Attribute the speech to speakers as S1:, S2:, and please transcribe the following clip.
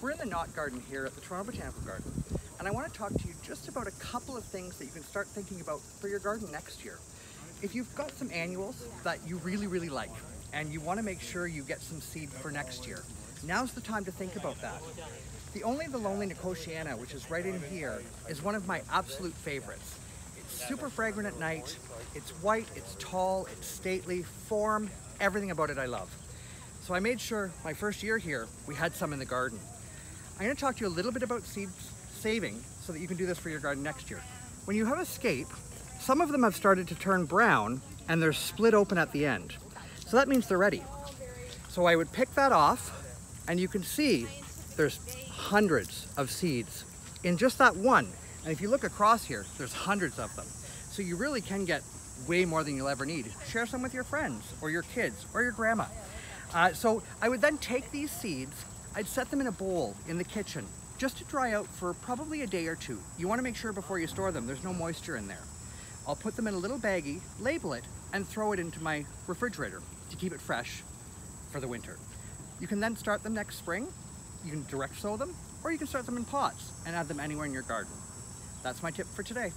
S1: We're in the Knot Garden here at the Toronto Botanical Garden, and I want to talk to you just about a couple of things that you can start thinking about for your garden next year. If you've got some annuals that you really, really like, and you want to make sure you get some seed for next year, now's the time to think about that. The Only the Lonely Nicotiana, which is right in here, is one of my absolute favorites. It's super fragrant at night, it's white, it's tall, it's stately, form, everything about it I love. So I made sure my first year here, we had some in the garden. I'm gonna talk to you a little bit about seed saving so that you can do this for your garden next year. When you have a scape, some of them have started to turn brown and they're split open at the end. So that means they're ready. So I would pick that off and you can see there's hundreds of seeds in just that one. And if you look across here, there's hundreds of them. So you really can get way more than you'll ever need. Share some with your friends or your kids or your grandma. Uh, so I would then take these seeds I'd set them in a bowl in the kitchen just to dry out for probably a day or two. You want to make sure before you store them there's no moisture in there. I'll put them in a little baggie, label it, and throw it into my refrigerator to keep it fresh for the winter. You can then start them next spring. You can direct sow them, or you can start them in pots and add them anywhere in your garden. That's my tip for today.